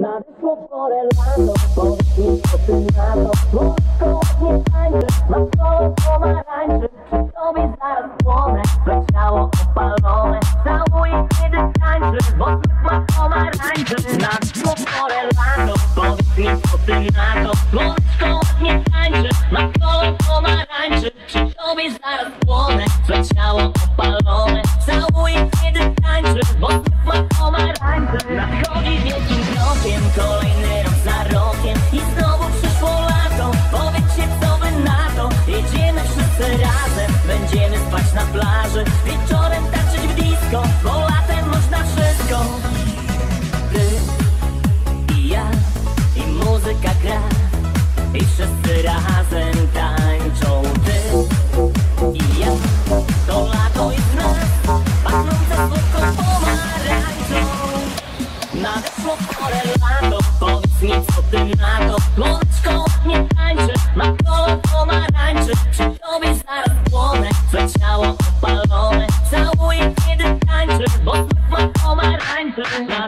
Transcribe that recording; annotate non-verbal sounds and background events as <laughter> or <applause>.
Nadeszło porę lato, powiedz mi co ty na to Włoską nie tańczy, masz kolor pomarańczy Przy tobie zaraz płonę, twe ciało opalone Całuję kiedy tańczy, bo ma pomarańczy Nadeszło porę lato, powiedz mi co ty na to Włoską nie tańczy, masz kolor pomarańczy Przy tobie zaraz Wszyscy razem, będziemy spać na plaży Wieczorem tańczyć w disco, bo latem można wszystko. Ty i ja, i muzyka gra I wszyscy razem tańczą. Ty i ja, to lato w nas Pachnące słodką pomarańczą Nadeszło porę lato Mm-hmm. <laughs>